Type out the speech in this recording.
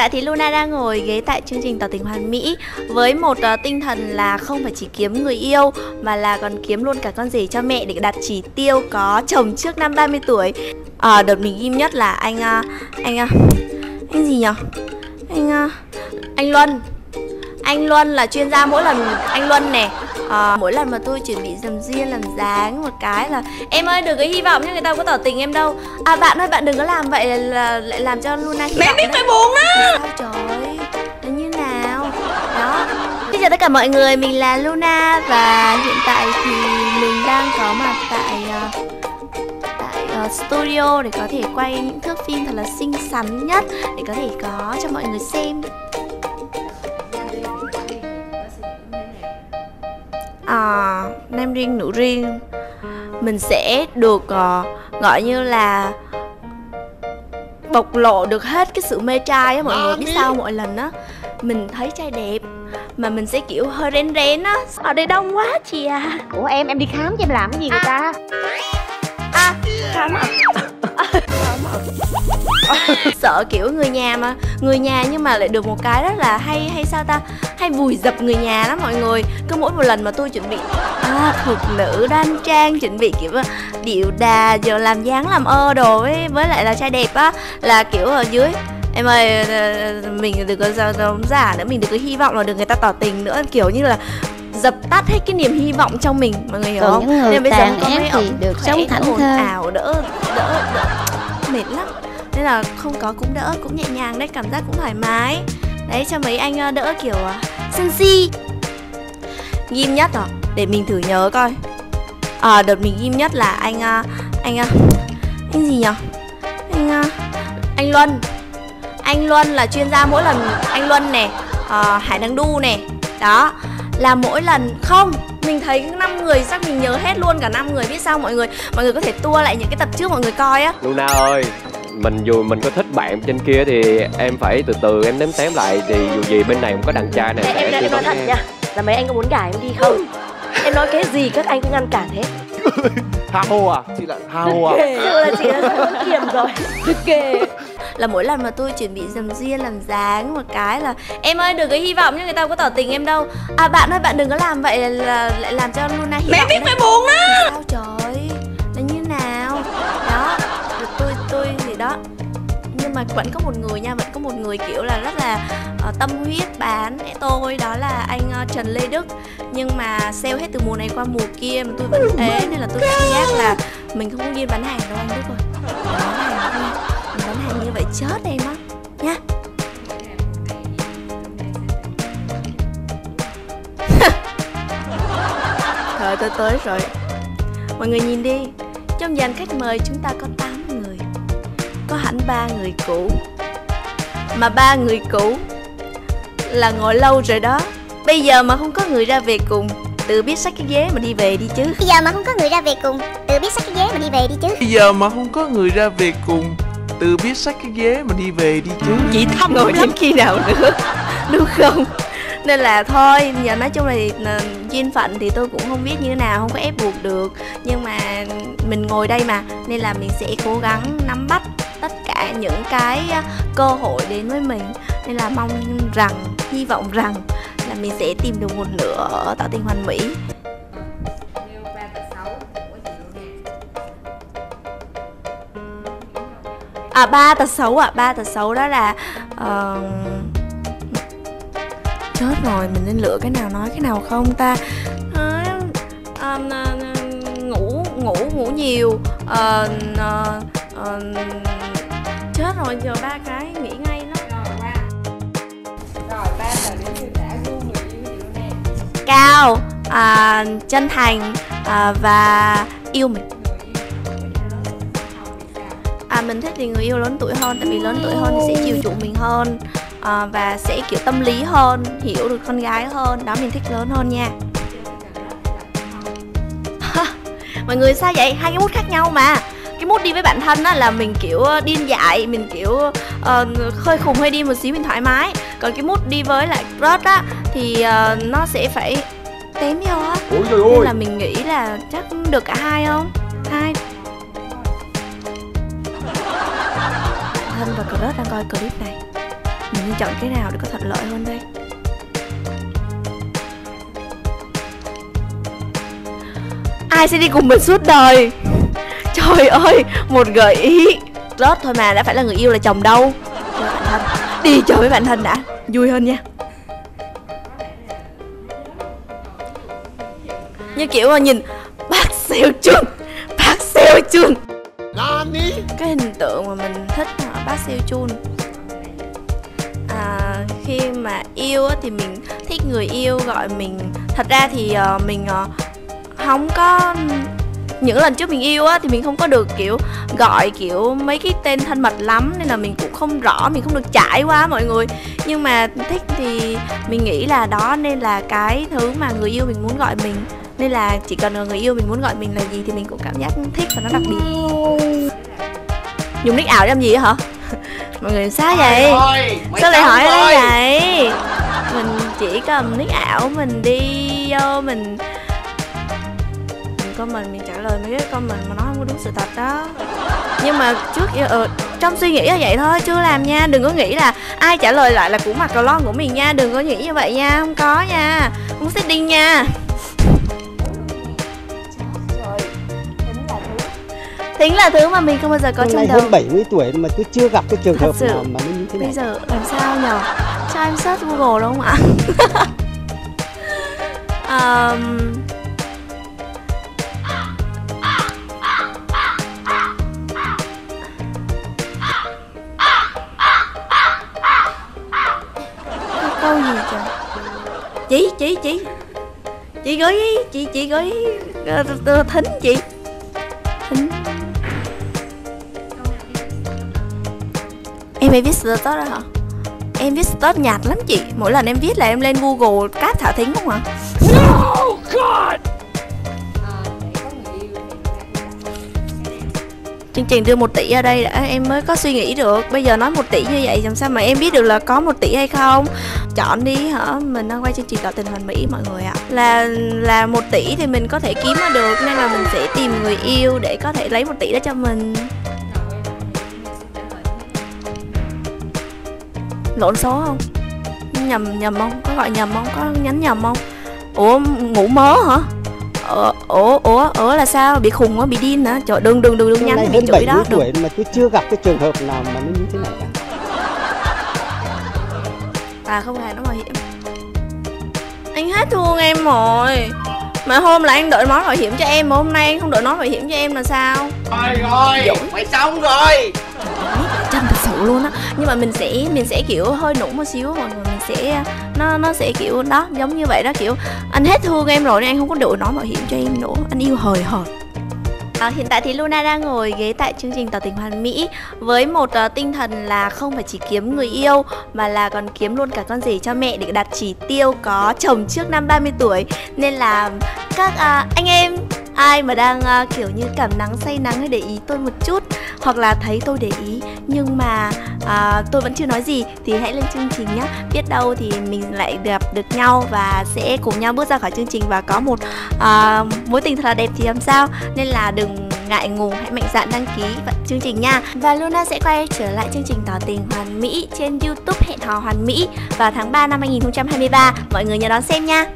Tại thì Luna đang ngồi ghế tại chương trình Tỏ tình hoàn mỹ với một uh, tinh thần là không phải chỉ kiếm người yêu mà là còn kiếm luôn cả con rể cho mẹ để đặt chỉ tiêu có chồng trước năm 30 tuổi. À, đợt mình ghim nhất là anh uh, anh uh, anh gì nhỉ? Anh uh, anh Luân. Anh Luân là chuyên gia mỗi lần anh Luân nè à, mỗi lần mà tôi chuẩn bị dầm duyên làm dáng một cái là em ơi đừng có hy vọng nhưng người ta có tỏ tình em đâu. À bạn ơi bạn đừng có làm vậy là lại làm cho Luna hy mẹ biết phải buồn sao trời là như nào? Đó. Xin chào tất cả mọi người, mình là Luna và hiện tại thì mình đang có mặt tại uh, tại uh, studio để có thể quay những thước phim thật là xinh xắn nhất để có thể có cho mọi người xem. À, nam riêng nữ riêng. Mình sẽ được uh, gọi như là bộc lộ được hết cái sự mê trai á mọi người biết sao mỗi lần á mình thấy trai đẹp mà mình sẽ kiểu hơi rén rén á. Ở đây đông quá chị à. Ủa em em đi khám cho em làm cái gì người ta? À khám à sợ kiểu người nhà mà người nhà nhưng mà lại được một cái rất là hay hay sao ta? Hay vùi dập người nhà lắm mọi người. Cứ mỗi một lần mà tôi chuẩn bị à, thuật nữ đoan trang chuẩn bị kiểu điệu đà giờ làm dáng làm ơ đồ với với lại là trai đẹp á là kiểu ở dưới em ơi ờ, mình đừng có giống giả nữa mình đừng có hy vọng là được người ta tỏ tình nữa. Kiểu như là dập tắt hết cái niềm hy vọng trong mình mọi người hiểu Còn không? những người nên bây giờ có mấy thì được sống thảnh thơi. ào đỡ đỡ đỡ mệt lắm. Nên là không có cũng đỡ cũng nhẹ nhàng đấy cảm giác cũng thoải mái. Đấy cho mấy anh ờ, đỡ kiểu ờ, sân si. Ghim nhất à? Để mình thử nhớ coi. À, đợt mình ghim nhất là anh ờ, anh anh gì nhở anh anh luân. Anh luân là chuyên gia mỗi lần anh luân nè à, hải đăng đu nè. Đó là mỗi lần không mình thấy năm người chắc mình nhớ hết luôn cả năm người. Biết sao mọi người? Mọi người có thể tua lại những cái tập trước mọi người coi á. Luna ơi mình dù mình có thích bạn trên kia thì em phải từ từ em đếm tém lại. Thì dù gì bên này cũng có đàn trai này Nè, em, tư em nói thật em. nha. Là mấy anh có muốn gài em đi không? Em nói cái gì các anh cũng ngăn cản hết. Tha hồ à? Chị là tha hồ à? Thực sự là chị đã kiềm rồi. Thực kề là mỗi lần mà tôi chuẩn bị dầm duyên làm dáng một cái là em ơi đừng có hy vọng nhưng người ta có tỏ tình em đâu. À bạn ơi bạn đừng có làm vậy là, là lại làm cho Luna hy mẹ vọng biết phải buồn đó sao trời? Là như nào? Đó rồi tôi tôi thì đó. Nhưng mà vẫn có một người nha vẫn có một người kiểu là rất là ờ, tâm huyết bán tôi đó là anh ờ, Trần Lê Đức. Nhưng mà sale hết từ mùa này qua mùa kia mà tôi vẫn ế nên là tôi cảm giác là mình không có duyên bán hàng đâu anh Đức ơi. Bán hàng thôi hàng như vậy chết em á. Nha Trời tôi tới rồi. Mọi người nhìn đi. Trong dàn khách mời chúng ta có 8 người. Có hẳn ba người cũ. Mà ba người cũ Là ngồi lâu rồi đó. Bây giờ mà không có người ra về cùng Tự biết xách cái ghế mà đi về đi chứ. Bây giờ mà không có người ra về cùng Tự biết xách cái ghế mà đi về đi chứ. Bây giờ mà không có người ra về cùng Tự biết xách cái ghế mà đi về đi chứ. Chị thăm ngồi đến khi nào nữa Đúng không? Nên là thôi giờ nói chung là ờ, duyên phận thì tôi cũng không biết như thế nào không có ép buộc được. Nhưng mà mình ngồi đây mà nên là mình sẽ cố gắng nắm bắt tất cả những cái ờ, cơ hội đến với mình. Nên là mong rằng hy vọng rằng là mình sẽ tìm được một nửa ở tỏ tình hoàn mỹ à ba tật xấu à ba tật xấu đó là ờ, chết rồi mình nên lựa cái nào nói cái nào không ta? Ờ, ờ, ờ, ngủ ngủ ngủ nhiều Ờ, ờ, ờ, chết rồi giờ ba cái nghĩ ngay lắm. Cao à, chân thành à, và yêu mình. à mình thích thì người yêu lớn tuổi hơn tại vì lớn tuổi hơn thì sẽ chiều chuộng mình hơn à, và sẽ kiểu tâm lý hơn hiểu được con gái hơn đó mình thích lớn hơn nha. Mọi người sao vậy? Hai cái mút khác nhau mà. Cái mút đi với bản thân á là mình kiểu điên dại mình kiểu ờ, hơi khùng hơi điên một xíu mình thoải mái. Còn cái mút đi với lại crush á thì ờ, nó sẽ phải tém vô á. Nên là mình nghĩ là chắc được cả hai không? Hai thân và crush đang coi clip này. Mình nên chọn cái nào để có thuận lợi hơn đây? Ai sẽ đi cùng mình suốt đời? Trời ơi, một gợi ý. Rớt thôi mà, đã phải là người yêu là chồng đâu? Chơi bạn thân đi chơi với bạn thân đã. Vui hơn nha. Như kiểu mà nhìn bác siêu chun bác siêu chun cái hình tượng mà mình thích là bác siêu chun à, khi mà yêu thì mình thích người yêu gọi mình. Thật ra thì ờ, mình ờ, không có những lần trước mình yêu á thì mình không có được kiểu gọi kiểu mấy cái tên thân mật lắm nên là mình cũng không rõ mình không được trải qua mọi người. Nhưng mà thích thì mình nghĩ là đó nên là cái thứ mà người yêu mình muốn gọi mình. Nên là chỉ cần người yêu mình muốn gọi mình là gì thì mình cũng cảm giác thích và nó đặc biệt dùng nick ảo để làm gì á hả? Mọi người sao vậy? Sao lại hỏi đây vậy? Mình chỉ cầm nick ảo mình đi vô mình mình comment mình trả lời mấy cái comment mà nó không có đúng sự thật đó. Nhưng mà trước ờ, trong suy nghĩ là vậy thôi chưa làm nha đừng có nghĩ là ai trả lời lại là cũng mặc cờ lon của mình nha đừng có nghĩ như vậy nha không có nha không setting nha tính là thứ mà mình không bao giờ có Hôm trong đầu. hơn 70 tuổi mà tôi chưa gặp cái trường Thật hợp sự. nào mà nó như thế này. bây giờ làm sao nhở? Cho em search google đúng không ạ? Um, câu gì trời chị chị chị. Chị gửi chị chị gửi ờ, thính chị em hay viết status đó hả? Em viết status nhạt lắm chị. Mỗi lần em viết là em lên google cáp thả thính không à chương trình đưa một tỷ ở đây đã em mới có suy nghĩ được. Bây giờ nói một tỷ như vậy làm sao mà em biết được là có một tỷ hay không? Chọn đi hả? Mình đang quay chương trình tỏ tình hoàn mỹ mọi người ạ. Là là một tỷ thì mình có thể kiếm ra được nên là mình sẽ tìm người yêu để có thể lấy một tỷ đó cho mình lộn số không? Nhầm nhầm không? Có gọi nhầm không? Có nhắn nhầm không? Ủa ngủ mớ hả? Ủa ủa ủa ủa là sao? Bị khùng quá bị điên hả? Trời đừng đừng đừng đừng nhắn nay bị chửi đó 70 đừng. tuổi mà tôi chưa gặp cái trường hợp nào mà nó như thế này cả. à không hề nó bảo hiểm anh hết thương em rồi. Mà hôm là anh đợi nón bảo hiểm cho em mà hôm nay anh không đợi nón bảo hiểm cho em là sao? Rồi rồi, mày xong rồi chân luôn á. Nhưng mà mình sẽ mình sẽ kiểu hơi nũng một xíu mọi người mình sẽ nó nó sẽ kiểu đó giống như vậy đó kiểu anh hết thương em rồi nên anh không có đội nón bảo hiểm cho em nữa. Anh yêu hời hợt. À, hiện tại thì Luna đang ngồi ghế tại chương trình Tỏ tình hoàn mỹ với một uh, tinh thần là không phải chỉ kiếm người yêu mà là còn kiếm luôn cả con rể cho mẹ để đạt chỉ tiêu có chồng trước năm 30 tuổi. Nên là các uh, anh em ai mà đang uh, kiểu như cảm nắng say nắng hay để ý tôi một chút hoặc là thấy tôi để ý. Nhưng mà uh, tôi vẫn chưa nói gì thì hãy lên chương trình nhé biết đâu thì mình lại gặp được nhau và sẽ cùng nhau bước ra khỏi chương trình và có một uh, mối tình thật là đẹp thì làm sao. Nên là đừng ngại ngùng hãy mạnh dạn đăng ký vào chương trình nha. Và Luna sẽ quay trở lại chương trình tỏ tình hoàn mỹ trên YouTube hẹn hò hoàn mỹ vào tháng 3 năm 2023 mọi người nhớ đón xem nha.